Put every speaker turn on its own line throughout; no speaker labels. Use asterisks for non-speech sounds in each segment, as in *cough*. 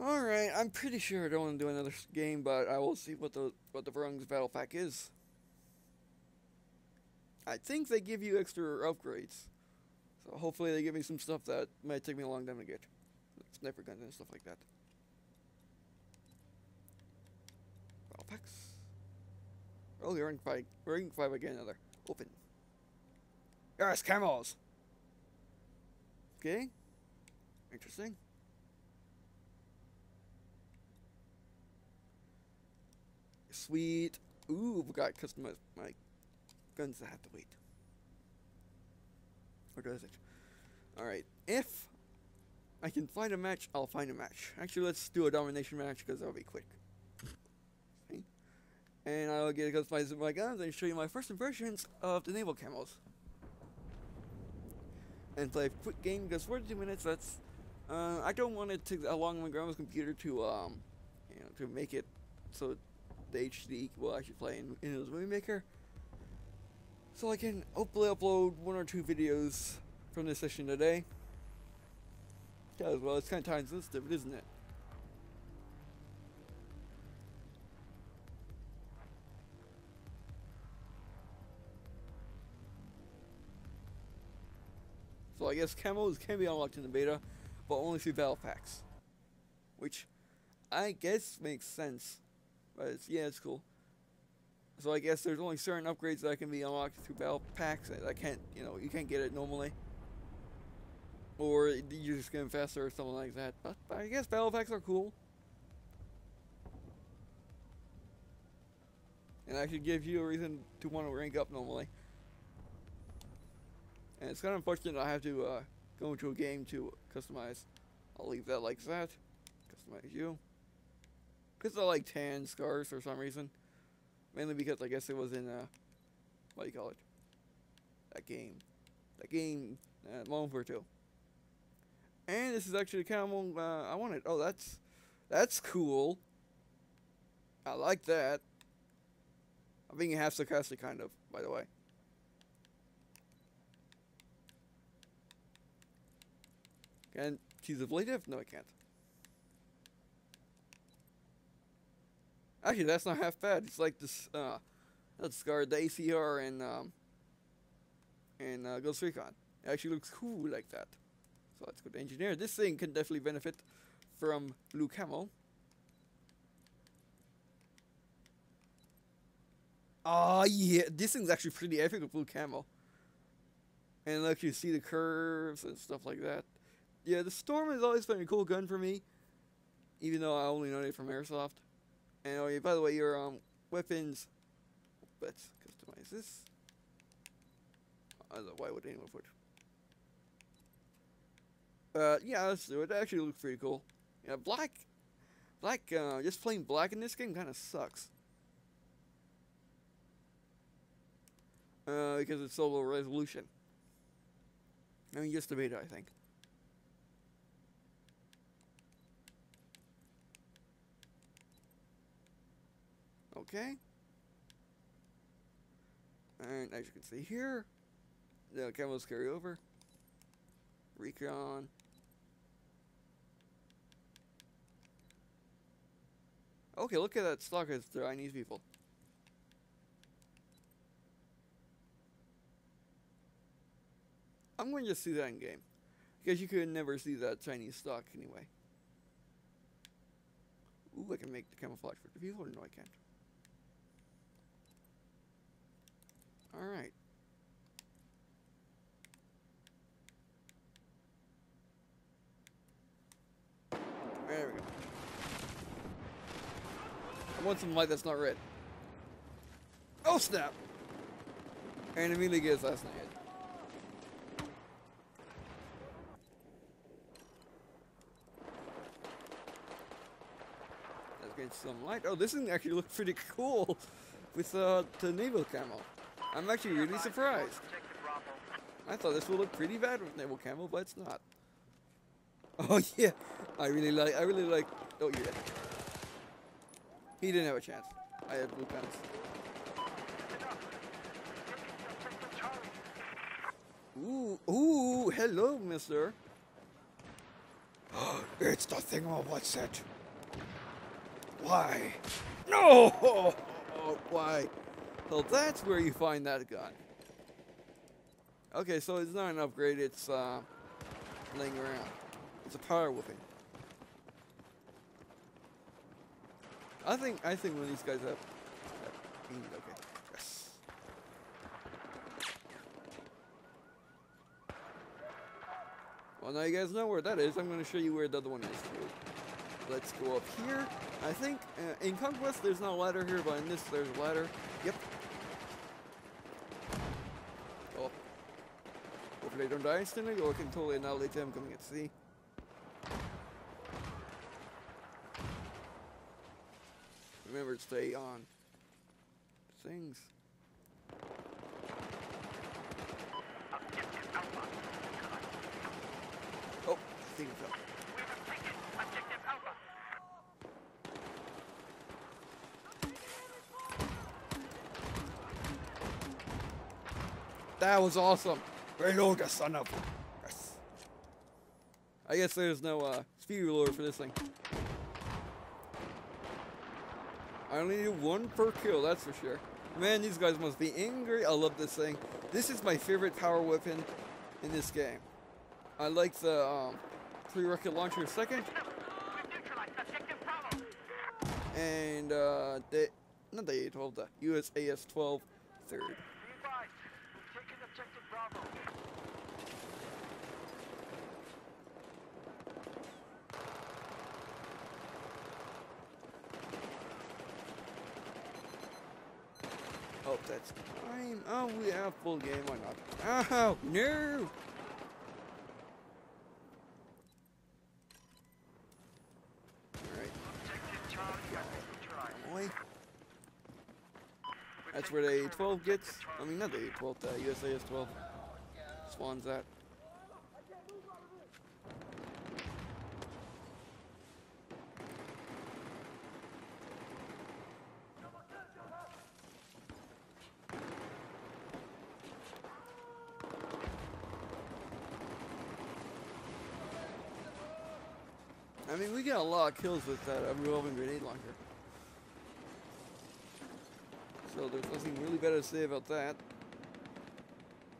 Alright, I'm pretty sure I don't want to do another game, but I will see what the what the Rungs Battle Pack is. I think they give you extra upgrades. So hopefully they give me some stuff that might take me a long time to get. Like sniper guns and stuff like that. Battle packs. Oh, you're rank 5. Rank 5 again, another. Open. Yes, camos! Okay. Interesting. Sweet. Ooh, we got customized my guns that have to wait. Or does it? Alright, if I can find a match, I'll find a match. Actually, let's do a domination match because that'll be quick. Okay. And I'll get to customize my guns and show you my first impressions of the naval camos. And play a quick game because 42 minutes, that's... Uh, I don't want it to take that long on my grandma's computer to, um, you know, to make it so the HD will actually play in, in his Movie Maker. So I can hopefully upload one or two videos from this session today. Because, well, it's kind of time sensitive, isn't it? So I guess camos can be unlocked in the beta, but only through battle packs. Which I guess makes sense. But it's, yeah, it's cool. So I guess there's only certain upgrades that can be unlocked through battle packs I can't, you know, you can't get it normally. Or you're just getting faster or something like that. But, but I guess battle packs are cool. And actually give you a reason to want to rank up normally. And it's kind of unfortunate I have to uh, go into a game to customize. I'll leave that like that. Customize you. Because I like tan scars for some reason. Mainly because I guess it was in, uh, what do you call it? That game. That game, uh, Warfare 2. And this is actually the camo uh, I wanted. Oh, that's, that's cool. I like that. I'm being half sarcastic, kind of, by the way. Can choose a blade No, I can't. Actually, that's not half bad. It's like this, uh, let's guard the ACR and, um, and, uh, Ghost Recon. It actually looks cool like that. So let's go to engineer. This thing can definitely benefit from blue camo. Oh yeah, this thing's actually pretty epic with blue camo. And look, you see the curves and stuff like that. Yeah, the Storm has always been a cool gun for me. Even though I only know it from Airsoft. And oh yeah, by the way, your um weapons. Let's customize this. Know why would anyone put. Uh, yeah, let's do it. Actually looks pretty cool. Yeah, black, black. Uh, just plain black in this game kind of sucks. Uh, because it's so low resolution. I mean, just the beta, I think. Okay. And as you can see here, the camos carry over. Recon. Okay, look at that stock as Chinese people. I'm going to just see that in game. Because you could never see that Chinese stock anyway. Ooh, I can make the camouflage for the people, or no I can't. Alright. There we go. I want some light that's not red. Oh snap! And immediately gets assassinated. Let's get some light. Oh, this thing actually looks pretty cool with uh, the naval camo. I'm actually really surprised. I thought this would look pretty bad with naval camo, but it's not. *laughs* Oh yeah, I really like. I really like. Oh, you're dead. He didn't have a chance. I have blue pants. Ooh, ooh, hello, mister. *gasps* It's the What's set. Why? No! *laughs* Oh, Why? So that's where you find that gun. Okay, so it's not an upgrade, it's uh, laying around. It's a power weapon. I think I think when these guys have, have okay. Yes. Well now you guys know where that is. I'm gonna show you where the other one is too. Let's go up here. I think uh, in Conquest there's no ladder here, but in this there's a ladder. Yep. Oh. Don't die instantly, or I can totally annihilate them coming at sea. Remember to stay on things. Oh, thing fell. That was awesome. Reload the son of. Yes. I guess there's no uh, speed reloader for this thing. I only need one per kill, that's for sure. Man, these guys must be angry. I love this thing. This is my favorite power weapon in this game. I like the um, three rocket launcher second. And uh, the, not the A-12, the USAS-12 third. Oh, that's time. Oh, we have full game. Why not? Oh, no! That's where the A-12 gets. I mean, not the A-12, the USAS-12 spawns at. I mean, we get a lot of kills with that revolving grenade launcher. So there's nothing really better to say about that.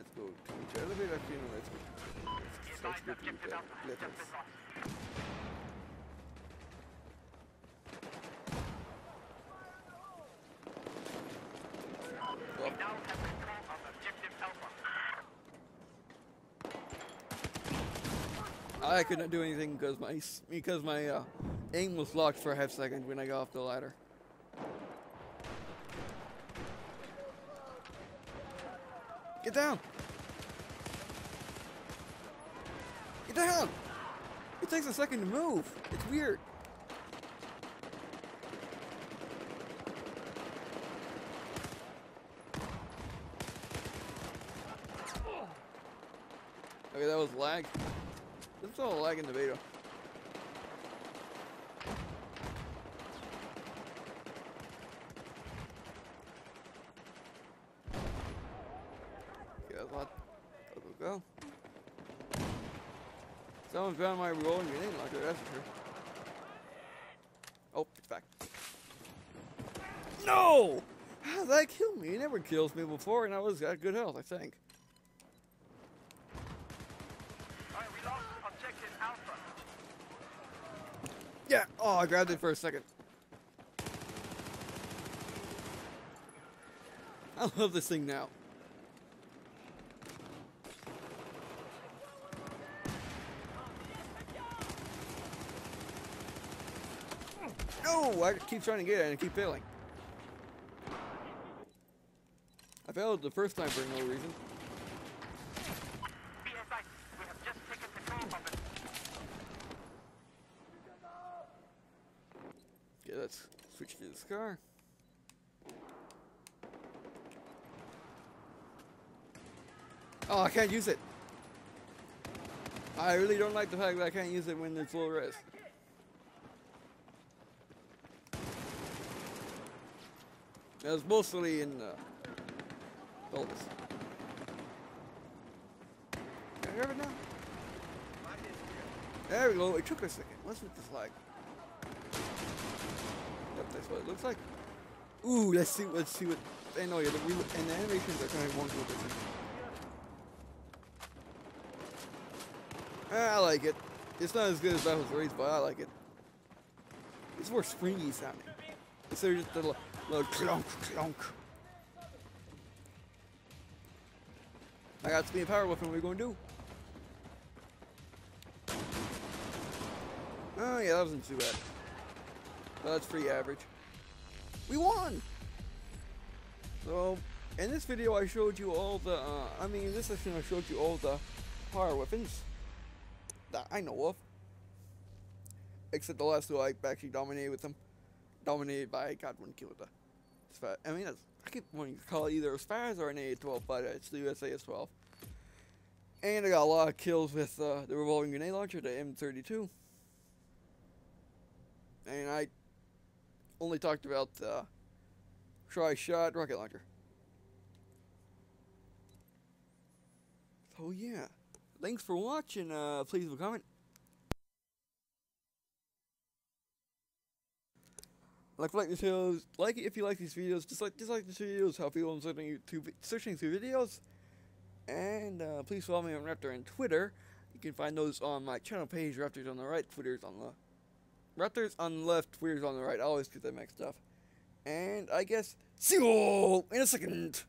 Let's go to each elevator. No, let's go. Let's, let's the letters. I could not do anything because my because my uh, aim was locked for a half second when I got off the ladder. Get down! Get down! It takes a second to move. It's weird. Okay, that was lag. There's all lag in the beta. Yeah, let go, go, go. Someone's found my rolling grenade launcher, that's for sure. Oh, it's back. No! How that kill me? It never kills me before, and I was at good health, I think. Yeah. Oh, I grabbed it for a second. I love this thing now. No, I keep trying to get it and I keep failing. I failed the first time for no reason. Okay, let's switch to this car. Oh, I can't use it. I really don't like the fact that I can't use it when it's low res. That's mostly in uh, Elvis. Can I hear it now? There we go. It took a second. What's with this lag? Yep, that's what it looks like. Ooh, let's see. Let's see what. I know. Yeah, the and the animations are kind of wonky with this. I like it. It's not as good as Battles Race, but I like it. It's more springy sounding. Instead of just a little, clunk, clunk. I got speed and power weapon. What are we gonna do? Oh yeah, that wasn't too bad. Well, that's pretty average. We won! So, in this video I showed you all the, uh, I mean in this section I showed you all the power weapons that I know of. Except the last two I actually dominated with them. Dominated by, God, one Spaz. I mean, I keep wanting to call it either a Spaz or an A12, but it's the USAS-12. And I got a lot of kills with uh, the revolving grenade launcher, the M32. And I only talked about the tri-shot rocket launcher. So yeah, thanks for watching. Uh, please leave a comment. Like, like these videos, like it if you like these videos. Dislike, dislike these videos. Help people in searching through, searching through videos. And uh, please follow me on Raptr and Twitter. You can find those on my channel page. Raptr's on the right, Twitter's on the Raptr's on the left, Twitter's on the right. I always get that mixed up. And I guess see you all in a second.